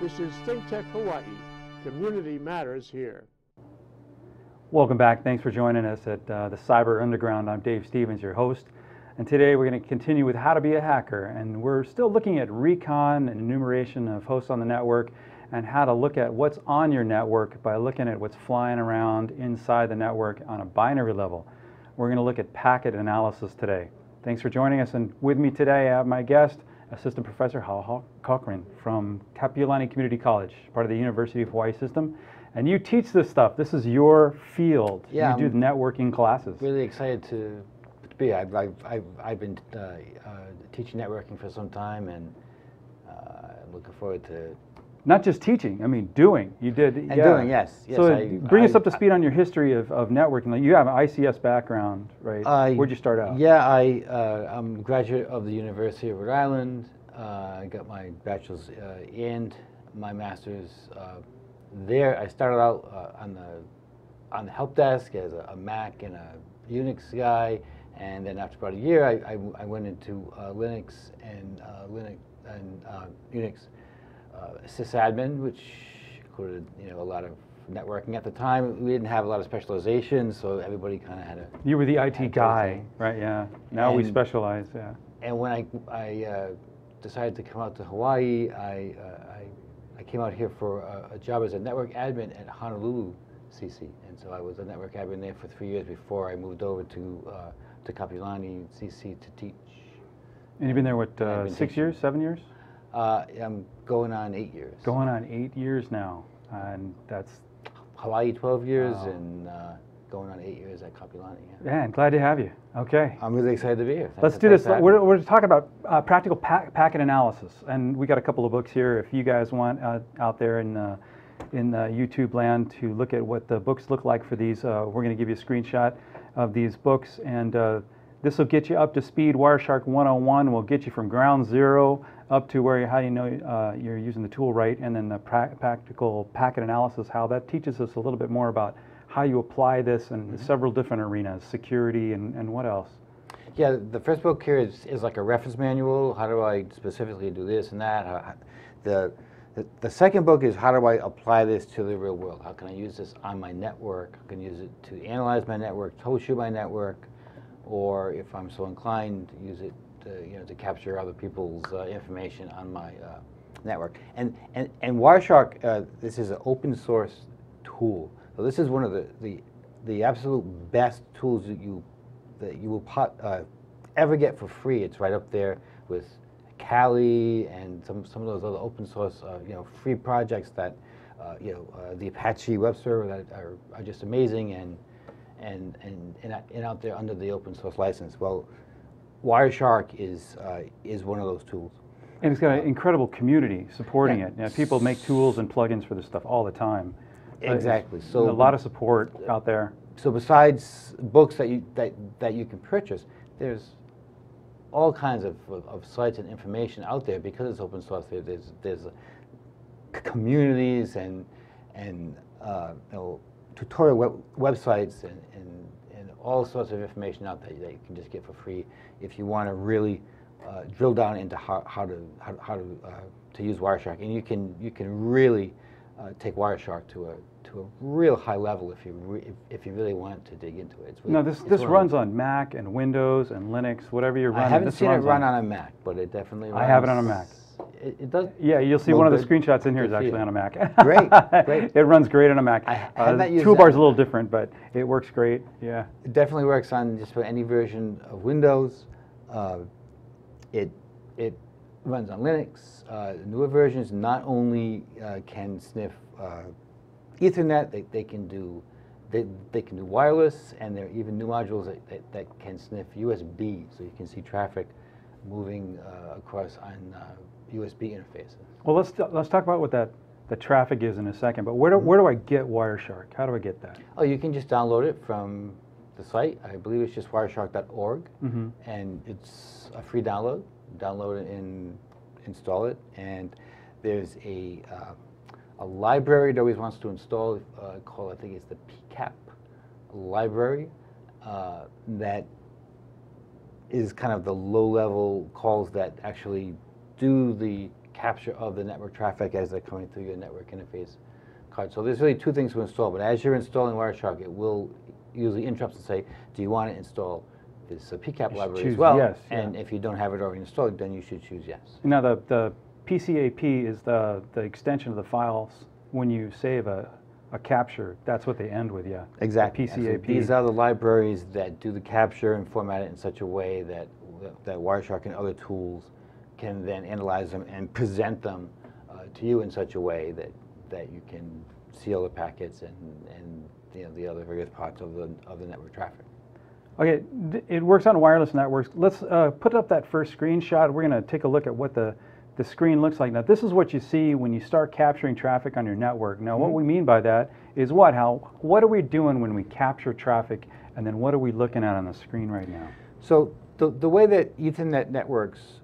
This is ThinkTech Hawaii. Community matters here. Welcome back. Thanks for joining us at uh, the Cyber Underground. I'm Dave Stevens, your host. And today we're going to continue with how to be a hacker. And we're still looking at recon and enumeration of hosts on the network and how to look at what's on your network by looking at what's flying around inside the network on a binary level. We're going to look at packet analysis today. Thanks for joining us. And with me today, I have my guest, Assistant Professor Hal Corcoran from Kapiolani Community College, part of the University of Hawaii system. And you teach this stuff. This is your field. Yeah, you do I'm networking classes. Really excited to, to be. I've, I've, I've, I've been uh, uh, teaching networking for some time and uh, looking forward to. Not just teaching, I mean doing. You did. And yeah. doing, yes, yes, so I- bring us up to speed on your history of, of networking. Like you have an ICS background, right? I- Where'd you start out? Yeah, I, uh, I'm a graduate of the University of Rhode Island. Uh, I got my bachelor's uh, and my master's uh, there. I started out uh, on the on the help desk as a, a Mac and a Unix guy, and then after about a year, I, I, I went into uh, Linux and uh, Linux and uh, Unix uh, sysadmin, which included you know a lot of networking. At the time, we didn't have a lot of specialization, so everybody kind of had a You were the IT guy, right? Yeah. Now we specialize. Yeah. and when I, I uh, decided to come out to Hawaii, I, uh, I, I came out here for a, a job as a network admin at Honolulu CC. And so I was a network admin there for three years before I moved over to, uh, to Kapiolani CC to teach. And you've been there what uh, six teaching. years, seven years? Uh, I'm going on eight years. Going on eight years now, and that's Hawaii 12 years Wow. and uh, going on eight years at Kapiolani. Yeah. yeah. I'm glad to have you. Okay. I'm really excited to be here. Let's do this. We're, we're talking about uh, practical pa- packet analysis, and we got a couple of books here. If you guys want uh, out there in uh, in uh, YouTube land to look at what the books look like for these, uh, we're going to give you a screenshot of these books, and uh, this will get you up to speed. Wireshark 101 will get you from ground zero up to where you, how you know uh, you're using the tool right, and then the pra- practical packet analysis, how that teaches us a little bit more about how you apply this in several different arenas, security and, and what else. Yeah, the first book here is, is like a reference manual. How do I specifically do this and that? How, the, the the second book is how do I apply this to the real world? How can I use this on my network? How can I use it to analyze my network, troubleshoot my network, or if I'm so inclined, use it to you know to capture other people's uh, information on my uh, network. And and and Wireshark, uh, this is an open source tool. So this is one of the the the absolute best tools that you that you will pot, uh, ever get for free. It's right up there with Kali and some, some of those other open source, uh, you know, free projects that, uh, you know, the Apache web server that are, are just amazing and, and, and, and, out- and out there under the open source license. Well, Wireshark is, uh, is one of those tools. And it's got an incredible community supporting Yeah. it. You know, people make tools and plugins for this stuff all the time. Uh, Exactly. So a lot of support out there. so besides books that you that, that you can purchase, there's all kinds of, of, of sites and information out there because it's open source. There, there's there's communities and and uh, you know, tutorial web, websites and, and and all sorts of information out there that you can just get for free if you want to really uh, drill down into how, how to how, how to uh, to use Wireshark. And you can you can really uh, take Wireshark to a to a real high level if you re- if, if you really want to dig into it. It's really- No, this this runs on Mac and Windows and Linux, whatever you're running. I haven't seen it run on a Mac, but it definitely. I have it on a runs- It, it does. Yeah, you'll see one of the good- screenshots in here is actually on a Mac. Great, great. it runs great on a Mac. I Uh, have not toolbar's a little different, but it works great. Yeah. It definitely works on just about any version of Windows. Uh, it it runs on Linux. Uh, newer versions not only uh, can sniff uh, Ethernet, they, they can do they, they can do wireless, and there are even new modules that, that, that can sniff USB, so you can see traffic moving uh, across on uh, USB interfaces. Well, let's let's talk about what that the traffic is in a second. But where do where do I get Wireshark? How do I get that? Oh, you can just download it from the site. I believe it's just wireshark.org, Mhm. and it's a free download. Download it and install it. And there's a uh, a library that always wants to install uh, called I think it's the PCAP library uh, that is kind of the low-level calls that actually do the capture of the network traffic as they're coming through your network interface card. So there's really two things to install, but as you're installing Wireshark, it will usually interrupt and say, do you want to install this uh, PCAP should library as well? yes, And yeah. if you don't have it already installed, then you should choose yes. Now, the, the PCAP is the, the extension of the files when you save a, a capture. That's what they end with, yeah. The Exactly. And so PCAP. These are the libraries that do the capture and format it in such a way that, that Wireshark and other tools can then analyze them and present them uh, to you in such a way that, that you can seal the packets and, and you know, the other various parts of the, of the network traffic. Okay, it works on wireless networks. Let's uh, put up that first screenshot. We're going to take a look at what the, the screen looks like. Now, this is what you see when you start capturing traffic on your network. Now, Mm-hmm. what we mean by that is what? How? What are we doing when we capture traffic, and then what are we looking at on the screen right now? So the, the way that Ethernet networks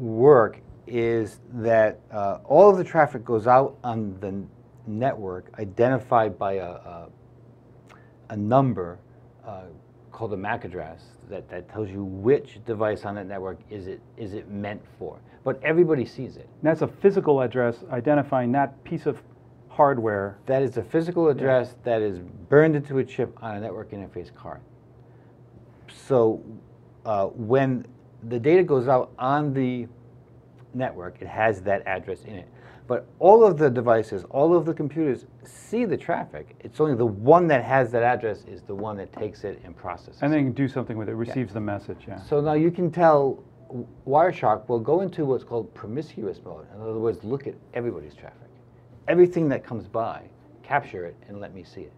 work is that uh, all of the traffic goes out on the network identified by a, a, a number uh, called a MAC address that, that tells you which device on that network is it, is it meant for. But everybody sees it. And that's a physical address identifying that piece of hardware. That is a physical address that is burned into a chip on a network interface card. So uh, when the data goes out on the network, it has that address in it. But all of the devices, all of the computers see the traffic. It's only the one that has that address is the one that takes it and processes. And it. then do something with it, receives the message, yeah. So now you can tell Wireshark will go into what's called promiscuous mode. In other words, look at everybody's traffic. Everything that comes by, capture it and let me see it.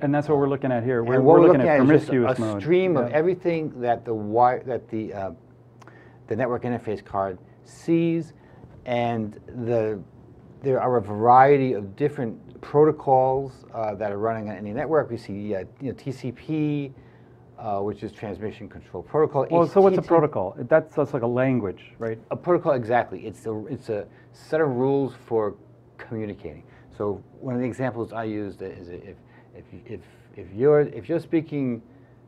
And that's what we're looking at here. We're, and we're what looking, at, just promiscuous a mode. stream of everything that the wire that the uh, the network interface card sees, and the there are a variety of different protocols uh, that are running on any network. We see uh, you know, TCP, uh, which is Transmission Control Protocol. Well, so what's a protocol? That's, that's like a language, right? a protocol exactly. It's a it's a set of rules for communicating. So one of the examples I used is if if if if you're if you're speaking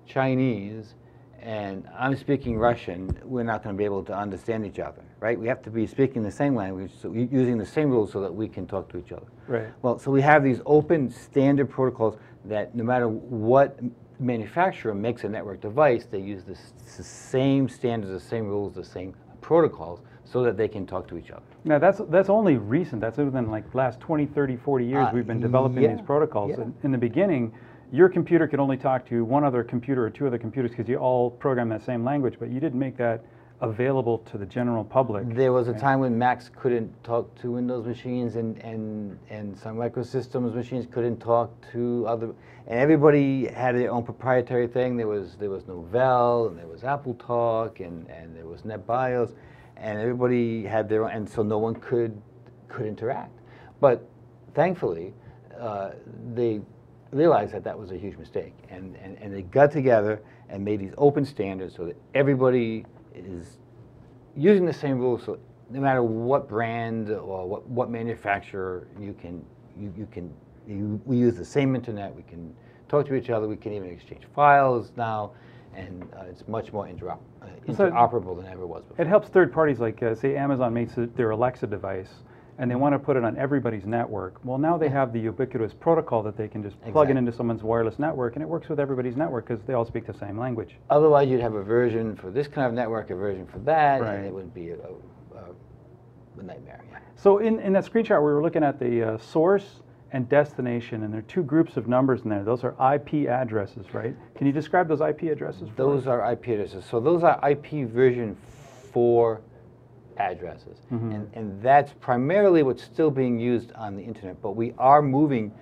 Chinese and I'm speaking Russian, we're not going to be able to understand each other, right? We have to be speaking the same language, so using the same rules so that we can talk to each other. Right. Well, so we have these open standard protocols that no matter what manufacturer makes a network device, they use the, the same standards, the same rules, the same protocols so that they can talk to each other. Now, that's, that's only recent. That's within like last 20, 30, 40 years Uh, we've been developing yeah, these protocols. yeah. In, in the beginning, your computer could only talk to one other computer or two other computers because you all program that same language, but you didn't make that available to the general public. There was a right? time when Macs couldn't talk to Windows machines and, and, and Sun Microsystems machines couldn't talk to other, and everybody had their own proprietary thing. There was, there was Novell, and there was Apple Talk, and, and there was NetBIOS, and everybody had their own, and so no one could, could interact. But thankfully, uh, they realized that that was a huge mistake, and, and, and they got together and made these open standards so that everybody is using the same rules, so no matter what brand or what, what manufacturer, you can, you, you can, you, we use the same internet, we can talk to each other, we can even exchange files now, and uh, it's much more interop- uh, So- interoperable than ever was before. It helps third parties like, uh, say, Amazon makes their Alexa device and they want to put it on everybody's network. Well, now they have the ubiquitous protocol that they can just plug it into someone's wireless network and it works with everybody's network because they all speak the same language. Otherwise, you'd have a version for this kind of network, a version for that, Right. and it would be a, a, a nightmare. Yeah. So in, in that screenshot, we were looking at the uh, source and destination, and there are two groups of numbers in there. Those are IP addresses, right? Can you describe those IP addresses? for Those us? are IP addresses. So those are IP version 4 addresses. Mhm. And, and that's primarily what's still being used on the internet. But we are moving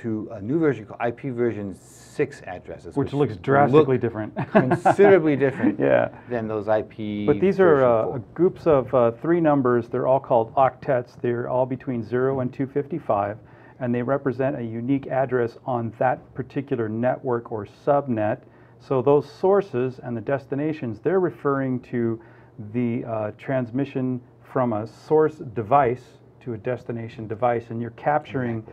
to a new version called IP version 6 addresses. which looks drastically look different. considerably different Yeah. than those IP But these are uh, groups of uh, three numbers. They're all called octets. They're all between 0 and 255, and they represent a unique address on that particular network or subnet. So those sources and the destinations, they're referring to the uh, transmission from a source device to a destination device, and you're capturing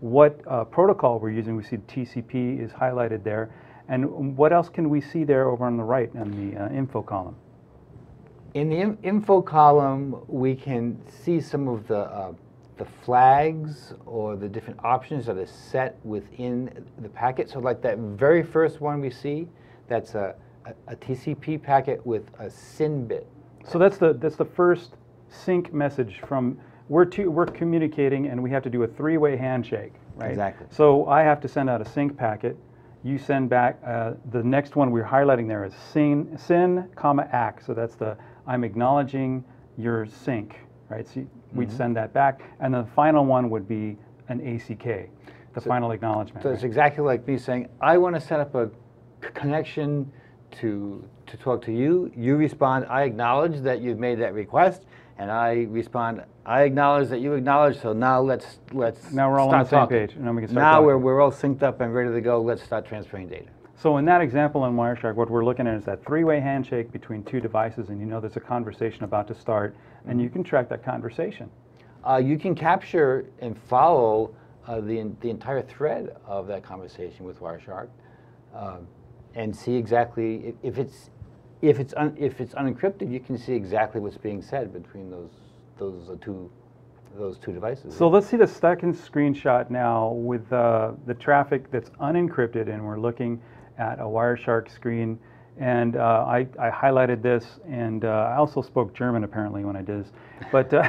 what uh, protocol we're using. We see TCP is highlighted there. And what else can we see there over on the right in the uh, info column? In the in- info column, we can see some of the, uh, the flags or the different options that are set within the packet. So like that very first one we see, that's a, a, a TCP packet with a SYN bit. So that's the that's the first sync message from we're two, we're communicating and we have to do a three-way handshake, right? Exactly. So I have to send out a sync packet. You send back uh, the next one we're highlighting there is syn, syn comma ack. So that's the I'm acknowledging your sync, right? So we'd Mm-hmm. send that back, and the final one would be an ACK, the So- final acknowledgement. So it's exactly like me saying, I want to set up a c- connection to, to talk to you. You respond, I acknowledge that you've made that request. And I respond, I acknowledge that you acknowledge, so now let's, let's Now we're all on the same talking." page, and then we can start Now talking. we're, we're all synced up and ready to go, let's start transferring data. So in that example in Wireshark, what we're looking at is that three-way handshake between two devices, and you know there's a conversation about to start, and you can track that conversation. Uh, you can capture and follow uh, the, the entire thread of that conversation with Wireshark uh, and see exactly if, it's if it's un, if it's unencrypted, you can see exactly what's being said between those those two those two devices. So let's see the second screenshot now with uh, the traffic that's unencrypted, and we're looking at a Wireshark screen. And uh, I, I highlighted this, and uh, I also spoke German apparently when I did this. But uh,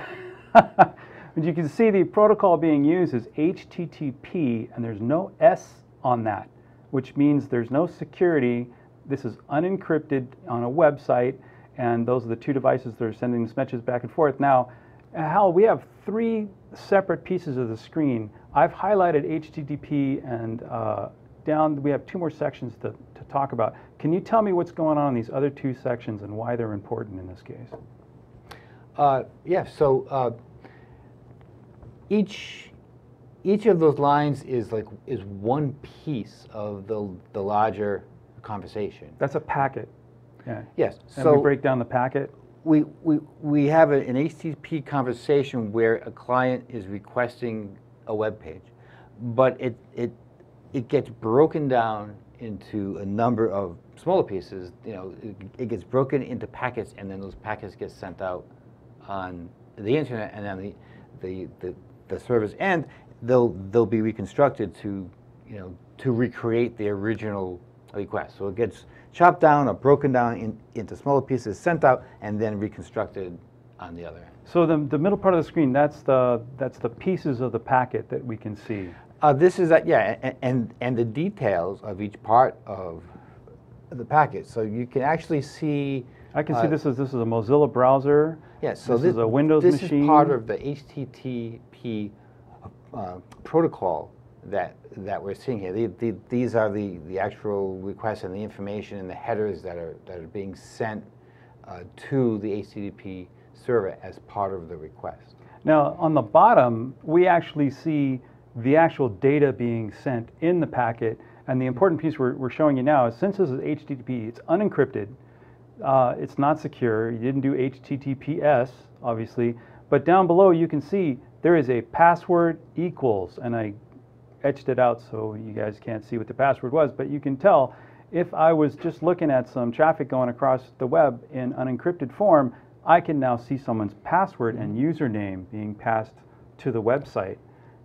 you can see, the protocol being used is HTTP, and there's no S on that, which means there's no security. This is unencrypted on a website, and those are the two devices that are sending these messages back and forth. Now, Hal, we have three separate pieces of the screen. I've highlighted HTTP, and uh, down we have two more sections to, to talk about. Can you tell me what's going on in these other two sections and why they're important in this case? Uh, yeah, so uh, each each of those lines is like is one piece of the the larger conversation. That's a packet. Yeah. Yes. And so we break down the packet. we, we, we have a- an HTTP conversation where a client is requesting a web page, but it, it, it gets broken down into a number of smaller pieces. You know, it, it gets broken into packets, and then those packets get sent out on the internet and then the, the, the, the server's end. They'll, they'll be reconstructed to, you know, to recreate the original request. So it gets chopped down or broken down in, into smaller pieces, sent out, and then reconstructed on the other end. So the, the middle part of the screen, that's the, that's the pieces of the packet that we can see. Uh, this is, a- yeah, a- and, and the details of each part of the packet. So you can actually see. I can uh, see this is this is a Mozilla browser. Yeah, so this is a Windows this machine. is part of the HTTP uh, protocol that that we're seeing here. The, the, these are the, the actual requests and the information and the headers that are that are being sent uh, to the HTTP server as part of the request. Now, on the bottom, we actually see the actual data being sent in the packet. And the important piece we're, we're showing you now is since this is HTTP, it's unencrypted, uh, it's not secure. You didn't do HTTPS, obviously. But down below, you can see there is a password equals, and I etched it out so you guys can't see what the password was, but you can tell if I was just looking at some traffic going across the web in unencrypted form, I can now see someone's password and username being passed to the website.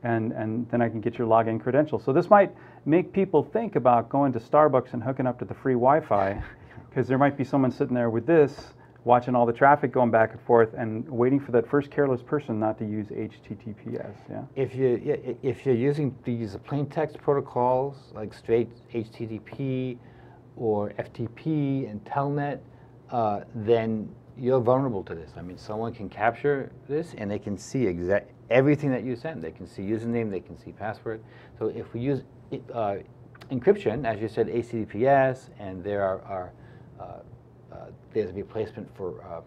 And, and then I can get your login credentials. So this might make people think about going to Starbucks and hooking up to the free Wi-Fi, because there might be someone sitting there with this, watching all the traffic going back and forth, and waiting for that first careless person not to use HTTPS. Yeah. If you if you're using these plain text protocols like straight HTTP or FTP and Telnet, uh, then you're vulnerable to this. I mean, someone can capture this and they can see exact everything that you send. They can see username, they can see password. So if we use uh, encryption, as you said, HTTPS, and there are, are there's a replacement for uh,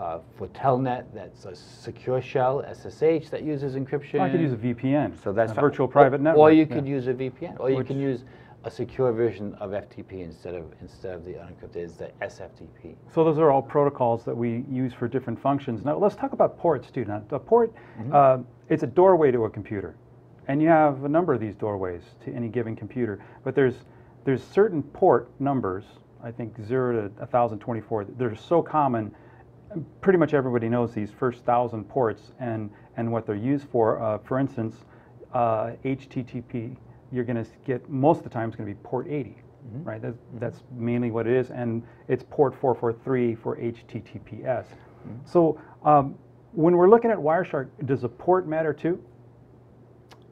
uh, for Telnet, that's a secure shell SSH that uses encryption. I could use a VPN. So that's a fi- virtual or- private network. Or you yeah. could use a VPN, or you can use a secure version of FTP instead of instead of the unencrypted is the SFTP. So those are all protocols that we use for different functions. Now let's talk about ports too. Now, a port, Mm-hmm. uh, it's a doorway to a computer, and you have a number of these doorways to any given computer. But there's there's certain port numbers I think 0 to 1024. They're so common. Pretty much everybody knows these first thousand ports and, and what they're used for. Uh, for instance, uh, HTTP, you're going to get most of the time it's going to be port 80, right? That's, that's mainly what it is, and it's port 443 for HTTPS. So um, when we're looking at Wireshark, does a port matter too?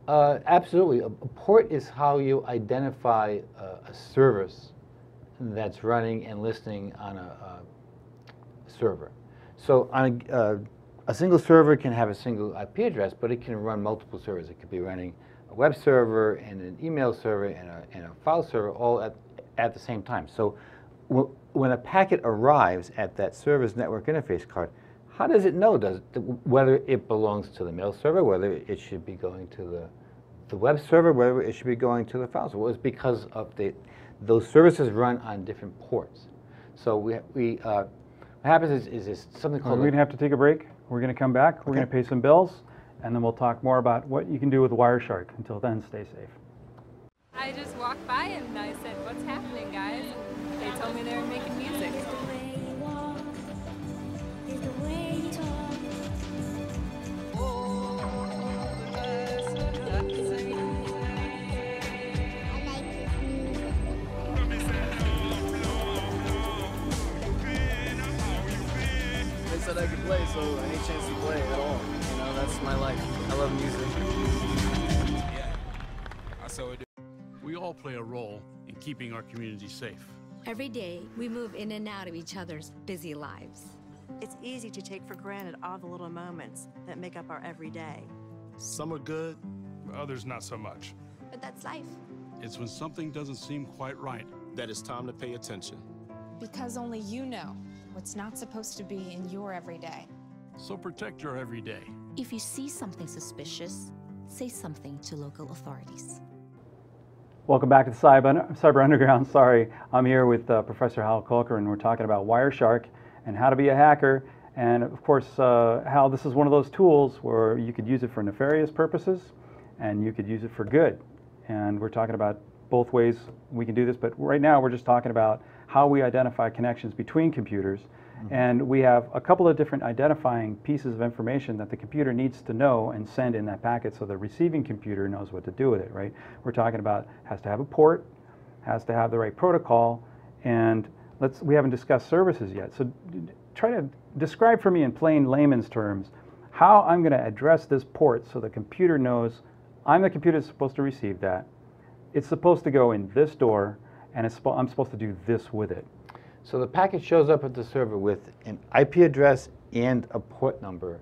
Uh, absolutely. A, a port is how you identify a, a service that's running and listening on a, a server. So on a, uh, a single server can have a single IP address, but it can run multiple servers. It could be running a web server and an email server and a, and a file server all at, at the same time. So wh- when a packet arrives at that server's network interface card, how does it know does it, whether it belongs to the mail server, whether it should be going to the, the web server, whether it should be going to the file server? Well, it's because of the, those services run on different ports. So we, we, uh, what happens is, is this something We're going to have to take a break. We're going to come back. We're going to pay some bills, and then we'll talk more about what you can do with Wireshark. Until then, stay safe. I just walked by and I said, "What's happening, guys?" And they told me they were making music. All play a role in keeping our community safe. Every day, we move in and out of each other's busy lives. It's easy to take for granted all the little moments that make up our everyday. Some are good, others not so much. But that's life. It's when something doesn't seem quite right. That it's time to pay attention. Because only you know what's not supposed to be in your everyday. So protect your everyday. If you see something suspicious, say something to local authorities. Welcome back to the Cyber, Cyber Underground. Sorry, I'm here with uh, Professor Hal Corcoran, and we're talking about Wireshark and how to be a hacker. And of course, uh, Hal, this is one of those tools where you could use it for nefarious purposes, and you could use it for good. And we're talking about both ways we can do this. But right now, we're just talking about how we identify connections between computers. Mm-hmm. And we have a couple of different identifying pieces of information that the computer needs to know and send in that packet so the receiving computer knows what to do with it, right? We're talking about has to have a port, has to have the right protocol, and let's we haven't discussed services yet. So try to describe for me in plain layman's terms how I'm going to address this port so the computer knows I'm the computer that's supposed to receive that. It's supposed to go in this door, and I'm supposed to do this with it. So the packet shows up at the server with an IP address and a port number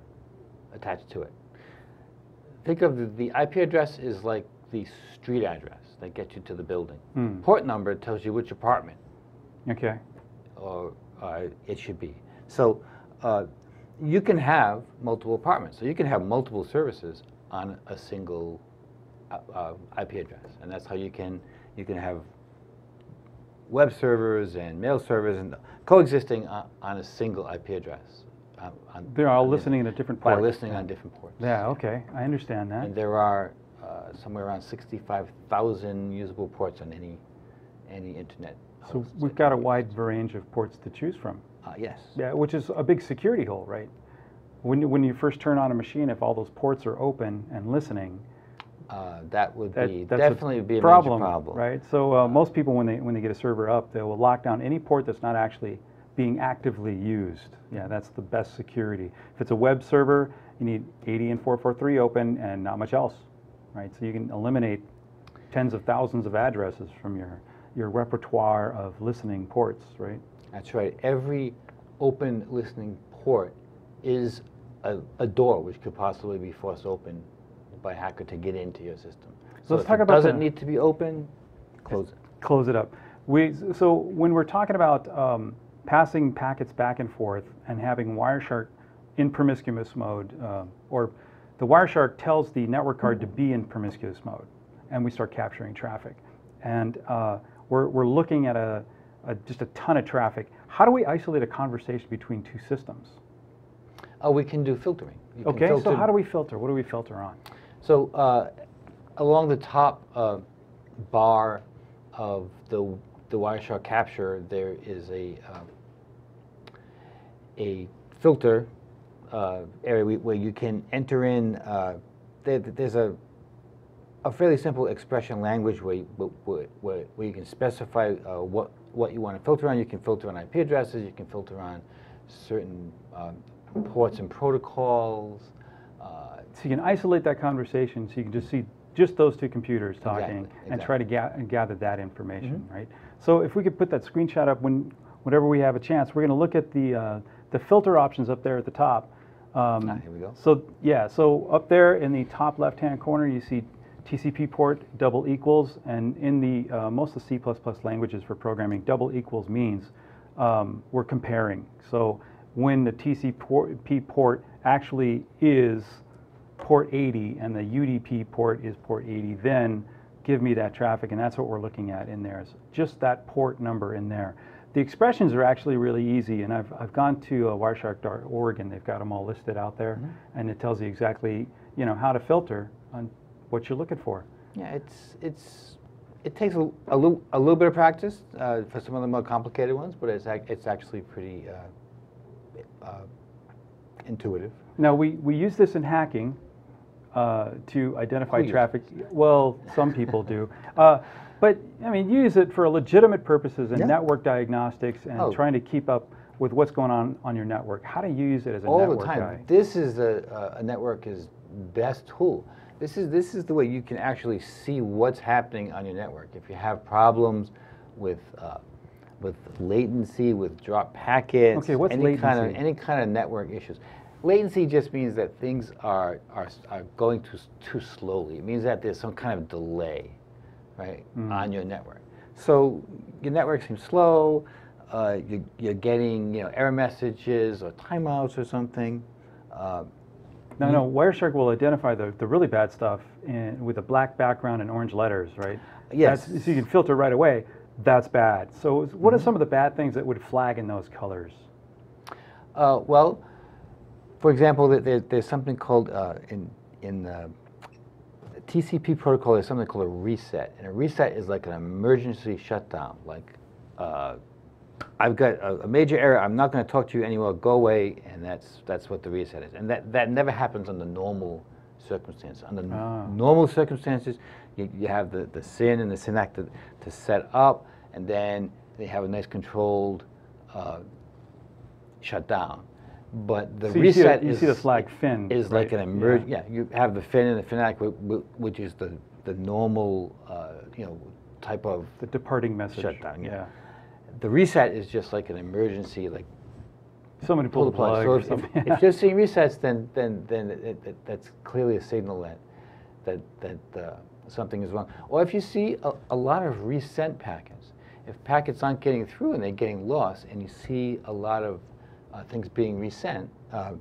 attached to it. Think of the, the IP address is like the street address that gets you to the building. Hmm. Port number tells you which apartment Okay. or uh, it should be. So uh, you can have multiple apartments. So you can have multiple services on a single uh, uh, IP address, and that's how you can you can have web servers and mail servers and coexisting on, on a single IP address. uh, on- They're all the- listening at different by ports. listening on different ports. Yeah, okay. I understand that. And there are uh, somewhere around 65,000 usable ports on any any internet. So we've got a wide range of ports to choose from. Uh, yes. Yeah, which is a big security hole, right? When, you- when you first turn on a machine, if all those ports are open and listening, Uh, that would that, be definitely be a problem, major problem. right? So uh, most people, when they when they get a server up, they will lock down any port that's not actually being actively used. Yeah, that's the best security. If it's a web server, you need 80 and 443 open and not much else, right? So you can eliminate tens of thousands of addresses from your your repertoire of listening ports, right? That's right. Every open listening port is a, a door which could possibly be forced open by a hacker to get into your system. So let's talk it about doesn't the- need to be open, close it. close it up. We, so when we're talking about um, passing packets back and forth and having Wireshark in promiscuous mode, uh, or the Wireshark tells the network card to be in promiscuous mode, and we start capturing traffic. And uh, we're, we're looking at a, a, just a ton of traffic. How do we isolate a conversation between two systems? Oh, we can do filtering. You can Okay, so how do we filter? What do we filter on? So uh, along the top uh, bar of the the Wireshark capture, there is a um, a filter uh, area where- you can enter in. Uh, there, there's a a fairly simple expression language where you, where, where you can specify uh, what what you want to filter on. You can filter on IP addresses. You can filter on certain um, ports and protocols. So you can isolate that conversation, so you can just see just those two computers talking Exactly, and try to ga- gather that information, right? So if we could put that screenshot up when, whenever we have a chance, we're going to look at the, uh, the filter options up there at the top. Um, Ah, here we go. So, yeah, so up there in the top left-hand corner, you see TCP port double equals, and in the, uh, most of the C++ languages for programming, double equals means um, we're comparing. So when the TCP port actually is port 80 and the UDP port is port 80, then give me that traffic, and that's what we're looking at in there, is just that port number in there. The expressions are actually really easy, and I've, I've gone to uh, wireshark.org and they've got them all listed out there, and it tells you exactly, you know, how to filter on what you're looking for. Yeah, it's it's it takes a, a little a little bit of practice uh, for some of the more complicated ones, but it's ac- it's actually pretty uh, uh, intuitive. Now, we, we use this in hacking uh, to identify uses traffic. Well, some people do. Uh, but, I mean, use it for legitimate purposes in Yeah. network diagnostics and Oh. trying to keep up with what's going on on your network. How do you use it as a all network the time. guy? This is a, a is best tool. This is this is the way you can actually see what's happening on your network. If you have problems with uh, with latency, with drop packets, Okay, any kind of any kind of network issues. Latency just means that things are are, are going too too slowly. It means that there's some kind of delay, right, Mm. on your network. So your network seems slow. Uh, you, you're getting you know error messages or timeouts or something. Uh, No, no, Wireshark will identify the, the really bad stuff in, with a black background and orange letters, right? Yes. That's, so you can filter right away. That's bad. So, is- Mm-hmm. what are some of the bad things that would flag in those colors? Uh, well, for example, there- there, there's something called uh, in in the TCP protocol. There's something called a reset, and a reset is like an emergency shutdown. Like, uh, I've got a, a major error. I'm not going to talk to you anymore. Go away, and that's that's what the reset is. And that that never happens under normal circumstances. Under n- Ah. normal circumstances, you, you have the, the SYN and the SYNAC to, to set up, and then they have a nice controlled uh, shut down. But the So you see reset you is see the flag fin, is like an emerg. Yeah. you have the fin and the wh- which is the the normal uh, you know type of The departing message. shutdown. Yeah. The reset is just like an emergency, like Somebody pull pull the plug. or So if, something. if, if you're seeing resets, then then then it, it, that's clearly a signal that that that uh, something is wrong. Or if you see a, a lot of resent packets, if packets aren't getting through and they're getting lost, and you see a lot of uh, things being resent, uh,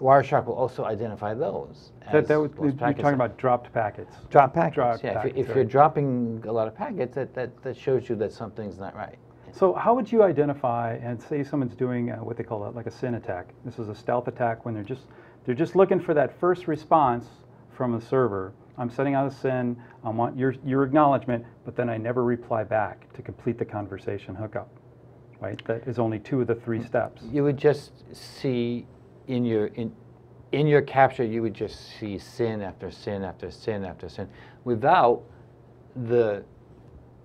Wireshark will also identify those. That, that would, you're packets. talking about dropped packets. drop packets. Drop yeah, if, packets, you- if right. you're dropping a lot of packets, that, that, that shows you that something's not right. So how would you identify and say someone's doing uh, what they call a, like a SYN attack? This is a stealth attack when they're just they're just looking for that first response from the server. I'm sending out a SYN. I want your your acknowledgement, but then I never reply back to complete the conversation hookup. Right? That is only two of the three steps. You would just see in your in in your capture, you would just see SYN after SYN after SYN after SYN, without the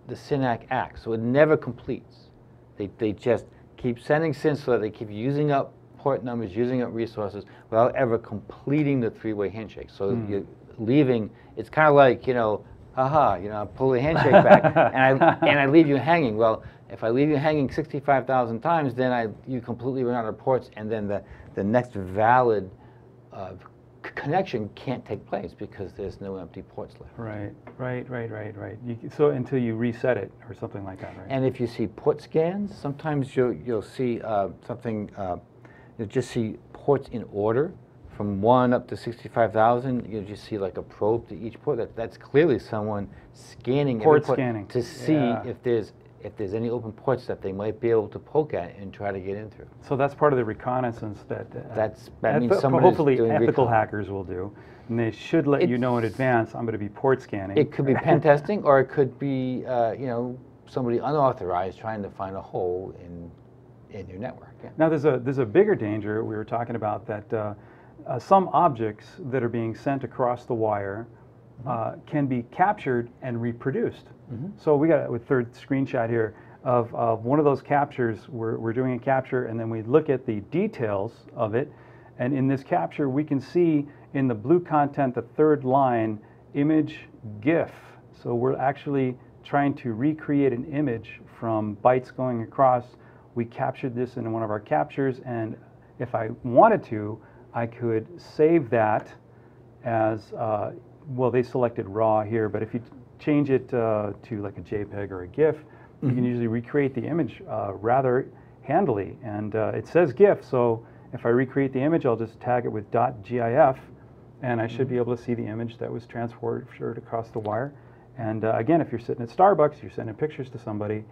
the SYNAC act. So it never completes. They they just keep sending SYN so that they keep using up port numbers, using up resources, without ever completing the three-way handshake. So Hmm. you're leaving. It's kind of like you know, haha, you know, I pull the handshake back and I and I leave you hanging. Well, if I leave you hanging 65,000 times, then I you completely run out of ports, and then the the next valid uh, c- connection can't take place because there's no empty ports left. Right, right, right, right, right. You, so until you reset it or something like that, right? And if you see port scans, sometimes you'll, you'll see uh, something, uh, you'll just see ports in order from 1 up to 65,000. You'll just see like a probe to each port. That, that's clearly someone scanning Port port scanning. to see Yeah. if there's if there's any open ports that they might be able to poke at and try to get in through. So that's part of the reconnaissance that uh, That's- that means is hopefully ethical hackers will do, and they should let you know in advance. I'm going to be port scanning. It could be pen testing, or it could be, uh, you know, somebody unauthorized trying to find a hole in, in your network. Yeah. Now, there's a, there's a bigger danger we were talking about that uh, uh, some objects that are being sent across the wire uh, can be captured and reproduced. So we got a third screenshot here of, of one of those captures. We're, we're doing a capture and then we look at the details of it. And in this capture, we can see in the blue content, the third line, image GIF. So we're actually trying to recreate an image from bytes going across. We captured this in one of our captures, and if I wanted to, I could save that as, uh, well, they selected RAW here, but if you change it uh, to like a JPEG or a GIF, you can usually recreate the image uh, rather handily. And uh, it says GIF, so if I recreate the image, I'll just tag it with .gif, and I should be able to see the image that was transferred across the wire. And uh, again, if you're sitting at Starbucks, you're sending pictures to somebody,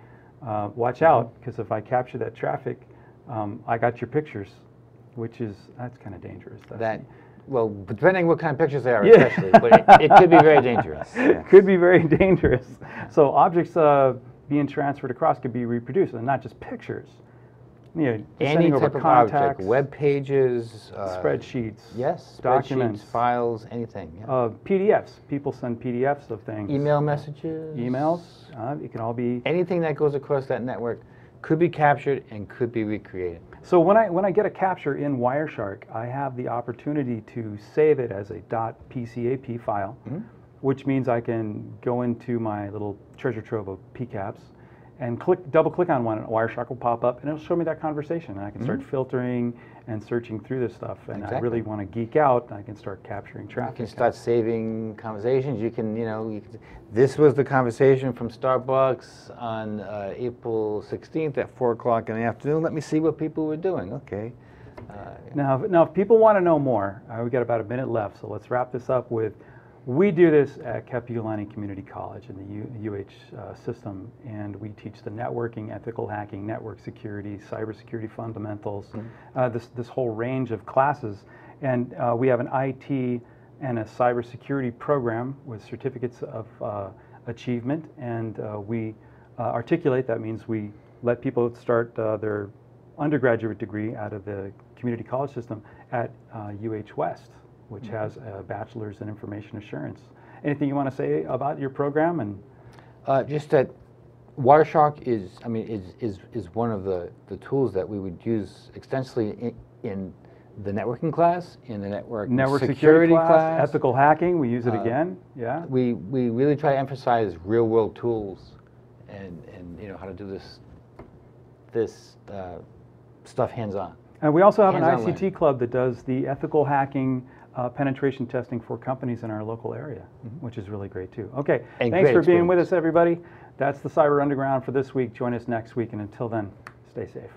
uh, watch out, because if I capture that traffic, um, I got your pictures, which is, that's kind of dangerous. That's That, well, depending what kind of pictures they are, Yeah. especially, but it, it could be very dangerous. Yeah. could be very dangerous. So objects uh, being transferred across could be reproduced, and not just pictures. You know, Any type of object, web pages, uh, spreadsheets, yes, documents, spreadsheets, files, anything. yeah. uh, PDFs. People send PDFs of things. Email messages, Emails. Uh, it can all be. anything that goes across that network could be captured and could be recreated. So when I when I get a capture in Wireshark, I have the opportunity to save it as a .pcap file, Mm-hmm. which means I can go into my little treasure trove of PCAPs and click double click on one, and Wireshark will pop up, and it'll show me that conversation, and I can start filtering and searching through this stuff. And I Mm-hmm. Really want to geek out, I can start capturing traffic. You can start saving conversations. You can, you know, you can, this was the conversation from Starbucks on uh, April 16th at 4 o'clock in the afternoon. Let me see what people were doing. Okay. Uh, Now, if- now, if people want to know more, uh, we got about a minute left, so let's wrap this up with. We do this at Kapiolani Community College in the U, UH uh, system, and we teach the networking, ethical hacking, network security, cybersecurity fundamentals, uh, this this whole range of classes, and uh, we have an IT and a cybersecurity program with certificates of uh, achievement, and uh, we uh, articulate. That means we let people start uh, their undergraduate degree out of the community college system at uh, UH West, which has a bachelor's in information assurance. Anything you want to say about your program? And Uh, just that Wireshark is, I mean, is, is, is one of the, the tools that we would use extensively in, in the networking class, in the network network security, class, class. ethical hacking, we use it Uh, again. Yeah. We, we really try to emphasize real world tools and, and you know, how to do this, this uh, stuff hands on. And we also have an Hands-on ICT club that does the ethical hacking uh, penetration testing for companies in our local area, which is really great too. Okay, Mm-hmm. And thanks for being with us, everybody. That's the Cyber Underground for this week. Join us next week, and until then, stay safe.